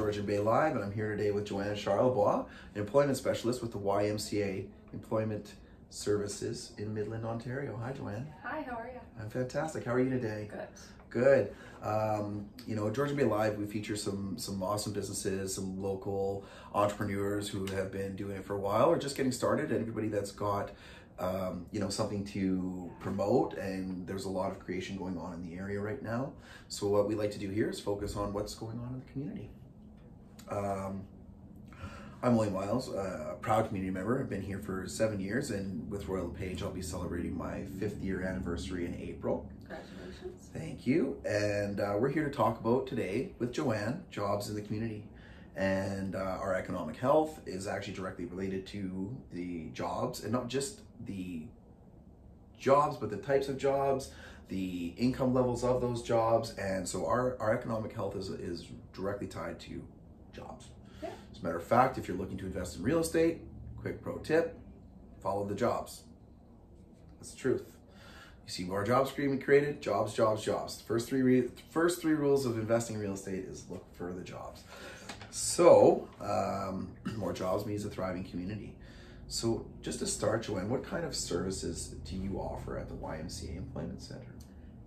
Georgian Bay Live, and I'm here today with Joanne Charlebois, an employment specialist with the YMCA Employment Services in Midland, Ontario. Hi, Joanne. Hi, how are you? I'm fantastic. How are you today? Good. Good. Um, you know, Georgian Bay Live, we feature some some awesome businesses, some local entrepreneurs who have been doing it for a while or just getting started, and everybody that's got um, you know something to promote. And there's a lot of creation going on in the area right now. So what we like to do here is focus on what's going on in the community. Um, I'm William Myles, a proud community member. I've been here for seven years, and with Royal LePage, I'll be celebrating my fifth year anniversary in April. Congratulations. Thank you. And uh, we're here to talk about today with Joanne jobs in the community. And uh, our economic health is actually directly related to the jobs, and not just the jobs, but the types of jobs, the income levels of those jobs. And so our, our economic health is, is directly tied to jobs. Yeah. As a matter of fact, if you're looking to invest in real estate, quick pro tip, follow the jobs. That's the truth. You see more jobs being created, jobs, jobs, jobs. The first three re- first three rules of investing in real estate is look for the jobs. So um, more jobs means a thriving community. So just to start, Joanne, what kind of services do you offer at the YMCA Employment Center?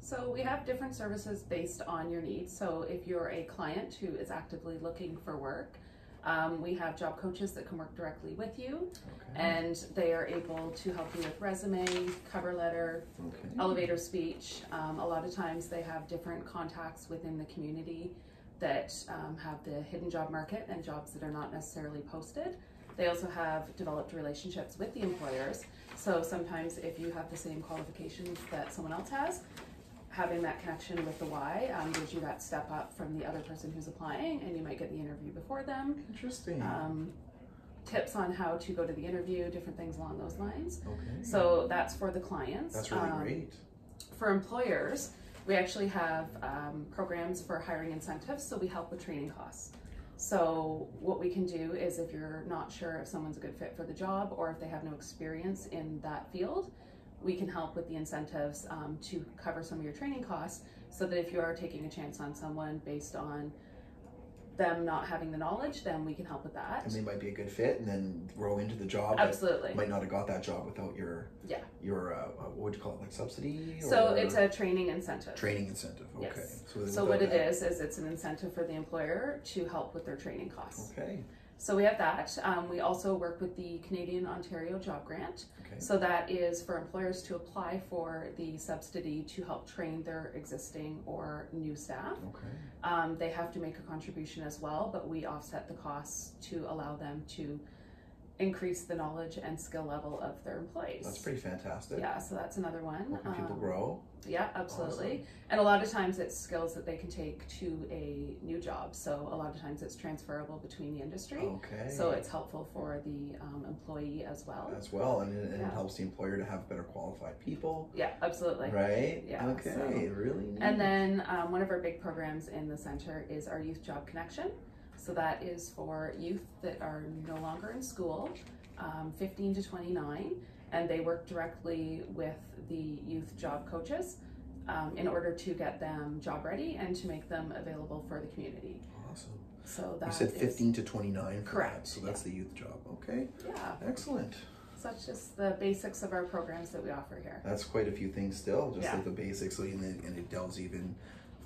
So we have different services based on your needs. So if you're a client who is actively looking for work, um, we have job coaches that can work directly with you Okay. and they are able to help you with resume, cover letter, okay. elevator speech. Um, a lot of times they have different contacts within the community that um, have the hidden job market and jobs that are not necessarily posted. They also have developed relationships with the employers. So sometimes if you have the same qualifications that someone else has, having that connection with the Y um, gives you that step up from the other person who's applying and you might get the interview before them. Interesting. Um, tips on how to go to the interview, different things along those lines. okay. So that's for the clients. that's really Um, great. for employers, we actually have um, programs for hiring incentives, so we help with training costs. So what we can do is if you're not sure if someone's a good fit for the job or if they have no experience in that field, we can help with the incentives um, to cover some of your training costs so that if you are taking a chance on someone based on them not having the knowledge, then we can help with that. And they might be a good fit, and then grow into the job. Absolutely. Might not have got that job without your Yeah. your uh, uh, what would you call it, like subsidy? So or it's a training incentive. training incentive. Okay. Yes. then So what without it that- is, is it's an incentive for the employer to help with their training costs. Okay. So we have that. Um, we also work with the Canadian Ontario Job Grant. Okay. So that is for employers to apply for the subsidy to help train their existing or new staff. Okay. Um, they have to make a contribution as well, but we offset the costs to allow them to increase the knowledge and skill level of their employees. That's pretty fantastic. Yeah, so that's another one. Helping people Um, grow. yeah, absolutely. And a lot of times it's skills that they can take to a new job. So a lot of times it's transferable between the industry. Okay. So it's helpful for the um, employee as well. as well, and, it, and Yeah. it helps the employer to have better qualified people. Yeah, absolutely. Right. Yeah, Okay. so- really. Neat. And then um, one of our big programs in the center is our Youth Job Connection. So that is for youth that are no longer in school, um, 15 to 29, and they work directly with the youth job coaches um, in order to get them job ready and to make them available for the community. Awesome. So that You said is- 15 to 29. Correct, That, so that's the youth job. Okay. Yeah, Excellent. so that's just the basics of our programs that we offer here. That's quite a few things still, just Yeah. like the basics, so and it, and it delves even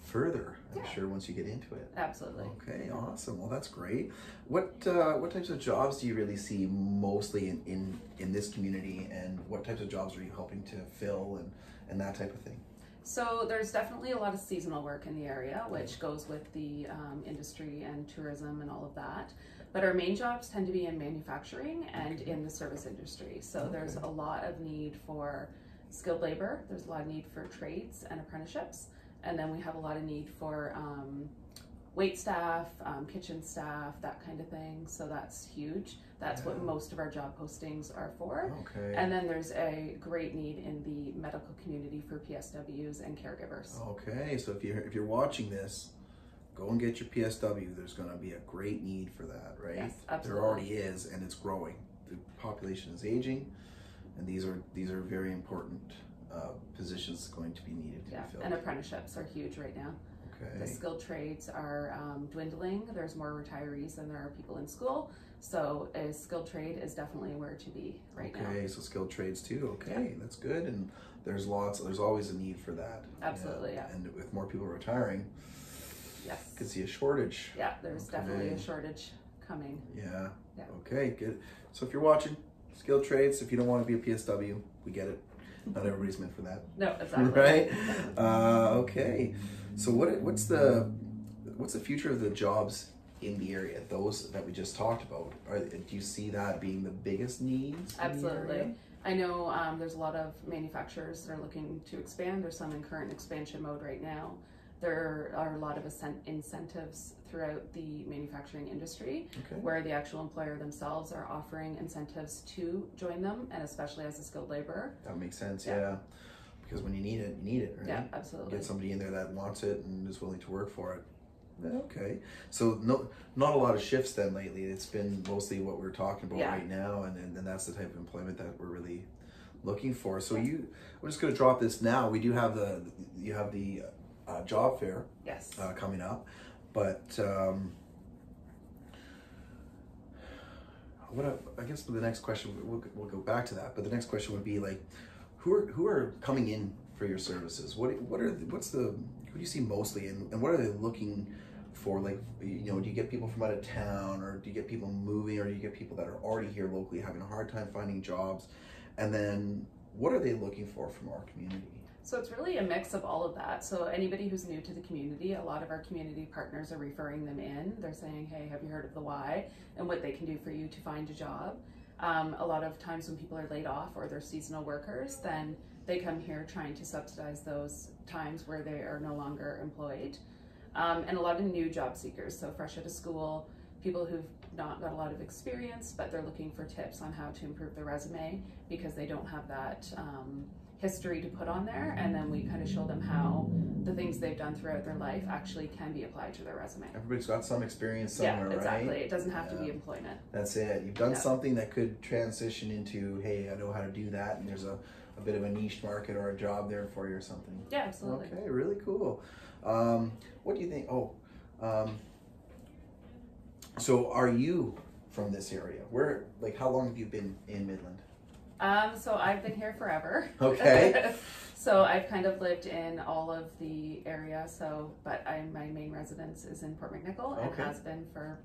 further. I'm Yeah. sure once you get into it. Absolutely. Okay, awesome. Well, that's great. What uh, what types of jobs do you really see mostly in, in, in this community, and what types of jobs are you helping to fill, and, and that type of thing? So there's definitely a lot of seasonal work in the area, which goes with the um, industry and tourism and all of that. But our main jobs tend to be in manufacturing and Okay. in the service industry. So Okay. there's a lot of need for skilled labor. There's a lot of need for trades and apprenticeships, and then we have a lot of need for um, wait staff, um, kitchen staff, that kind of thing. So that's huge. That's what most of our job postings are for. Okay. And then there's a great need in the medical community for PSWs and caregivers. Okay, so if you're if you're watching this, go and get your PSW. There's going to be a great need for that, right? Yes, absolutely. There already is, and it's growing. The population is aging, and these are these are very important uh, positions going to be needed to Yeah, be filled. and apprenticeships are huge right now. Okay. The skilled trades are um, dwindling. There's more retirees than there are people in school. So a skilled trade is definitely where to be right now. Okay, so skilled trades too. Okay, that's good. And there's lots. There's always a need for that. Absolutely, yeah. And with more people retiring, Yes. could see a shortage. Yeah, there's definitely a shortage coming. Yeah. Yeah. Okay, good. So if you're watching skilled trades, if you don't want to be a PSW, we get it. Not everybody's meant for that. No, exactly. Right? Uh, okay. So what what's the what's the future of the jobs in the area? Those that we just talked about. Are, do you see that being the biggest needs? Absolutely. I know um, there's a lot of manufacturers that are looking to expand. There's some in current expansion mode right now. There are a lot of incentives throughout the manufacturing industry Okay. where the actual employer themselves are offering incentives to join them, and especially as a skilled laborer. That makes sense. Yeah. Yeah. Because when you need it, you need it, right? Yeah, absolutely. Get somebody in there that wants it and is willing to work for it. Mm-hmm. Okay, so no, not a lot of shifts then lately. It's been mostly what we're talking about Yeah. right now, and, and and that's the type of employment that we're really looking for. So you, we're just going to drop this now. We do have the you have the uh, job fair Yes. uh, coming up, but um, what I, I guess the next question we'll, we'll go back to that. But the next question would be like, who are who are coming in for your services? What what are the, what's the who do you see mostly, and, and what are they looking for? Like you know, do you get people from out of town, or do you get people moving, or do you get people that are already here locally having a hard time finding jobs, and then what are they looking for from our community? So it's really a mix of all of that. So anybody who's new to the community, a lot of our community partners are referring them in. They're saying, "Hey, have you heard of the Y and what they can do for you to find a job?" Um, a lot of times when people are laid off or they're seasonal workers, then they come here trying to subsidize those times where they are no longer employed. Um, and a lot of new job seekers, so fresh out of school, people who've not got a lot of experience, but they're looking for tips on how to improve their resume because they don't have that. Um, history to put on there and then we kind of show them how the things they've done throughout their life actually can be applied to their resume Everybody's got some experience somewhere, yeah exactly right? it doesn't have to be employment That's it. You've done Yeah. something that could transition into, hey, I know how to do that, and there's a, a bit of a niche market or a job there for you or something. yeah absolutely Okay, really cool. Um, what do you think? Oh, um, so are you from this area? Where, like, how long have you been in Midland? Um, so i've been here forever Okay. so i've kind of lived in all of the area so but i my main residence is in Port McNicoll and Okay. has been for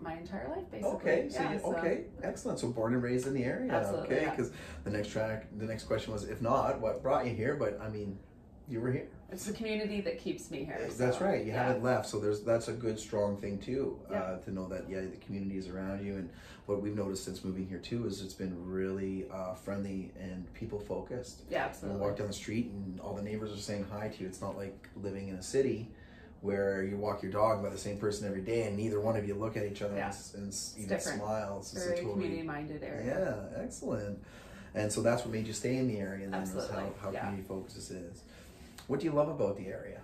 my entire life basically Okay, so yeah, you, okay, excellent. So born and raised in the area. Absolutely, okay, yeah. because the next track, the next question was, if not, what brought you here? But I mean, you were here. it's the community that keeps me here That's right. You yeah. haven't left, so there's that's a good strong thing too. Yeah. Uh, to know that yeah, the community is around you, and what we've noticed since moving here too is it's been really uh, friendly and people focused. yeah absolutely walk down the street and all the neighbors are saying hi to you. It's not like living in a city where you walk your dog by the same person every day and neither one of you look at each other Yeah. and, s- and even different. smile. It's very totally community minded area yeah, excellent. And so that's what made you stay in the area, and then was how, Absolutely, how yeah. community focus is. What do you love about the area?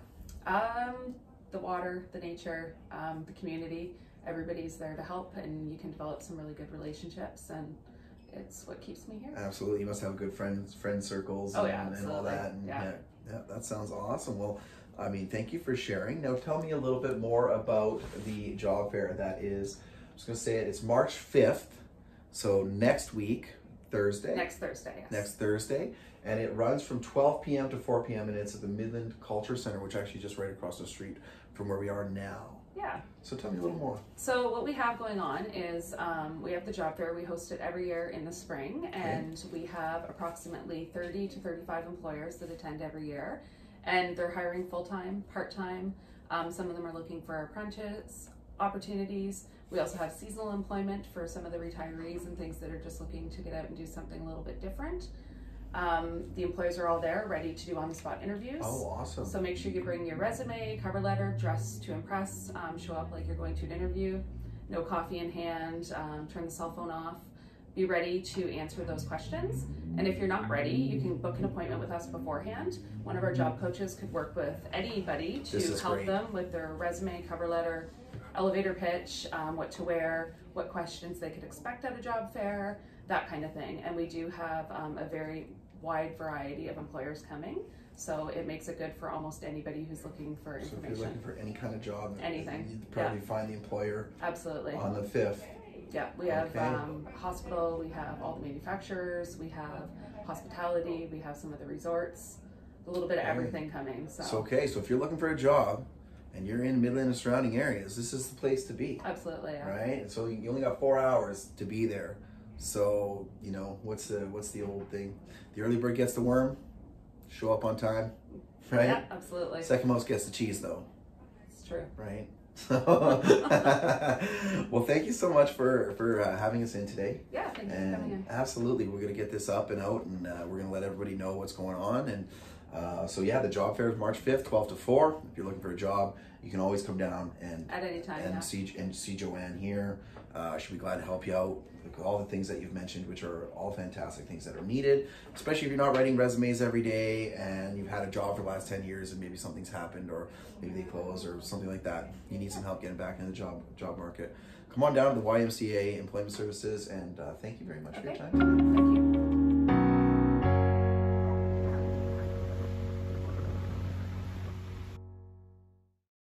Um, the water, the nature, um, the community. Everybody's there to help, and you can develop some really good relationships, and it's what keeps me here. Absolutely, you must have good friends, friend circles, Oh, and, yeah, and all that. And Yeah. yeah, yeah, that sounds awesome. Well, I mean, thank you for sharing. Now, tell me a little bit more about the job fair. That is, I'm just gonna say it. It's March fifth, so next week, Thursday. Next Thursday, yes. next Thursday, and it runs from 12 p.m. to 4 p.m. and it's at the Midland Culture Center, which actually just right across the street from where we are now. Yeah. So tell me a little more. So what we have going on is um, we have the job fair. We host it every year in the spring, and we have approximately 30 to 35 employers that attend every year, and they're hiring full time, part time. Um, some of them are looking for apprentice opportunities. We also have seasonal employment for some of the retirees and things that are just looking to get out and do something a little bit different. Um, the employers are all there, ready to do on the spot interviews. Oh, awesome. So make sure you bring your resume, cover letter, dress to impress, um, show up like you're going to an interview, no coffee in hand, um, turn the cell phone off. Be ready to answer those questions. And if you're not ready, you can book an appointment with us beforehand. One of our job coaches could work with anybody to help great. them with their resume, cover letter, elevator pitch, um, what to wear, what questions they could expect at a job fair, that kind of thing. And we do have um, a very wide variety of employers coming. So it makes it good for almost anybody who's looking for So if you're information. looking for any kind of job, Anything, you'd probably find the employer Absolutely. on the fifth. Yeah, we have Okay. um, hospital, we have all the manufacturers, we have hospitality, we have some of the resorts, a little bit of Okay. everything coming. So, So okay, so if you're looking for a job and you're in Midland and surrounding areas, this is the place to be, absolutely, yeah. right? And so you only got four hours to be there. So you know what's the what's the old thing? The early bird gets the worm. Show up on time, right? Yeah, absolutely. Second most gets the cheese, though, It's true. right? well, thank you so much for for uh, having us in today. Yeah, thank you for coming And in. absolutely, we're gonna get this up and out, and uh, we're gonna let everybody know what's going on. And uh, so, yeah, the job fair is March fifth, twelve to four. If you're looking for a job, you can always come down and At any time, and yeah. see and see Joanne here. Uh, she'll be glad to help you out. with All the things that you've mentioned, which are all fantastic things that are needed, especially if you're not writing resumes every day and you've had a job for the last ten years and maybe something's happened or maybe they close or something like that. You need some help getting back in the job job market. Come on down to the YMCA Employment Services and uh, thank you very much for your time. Thank you.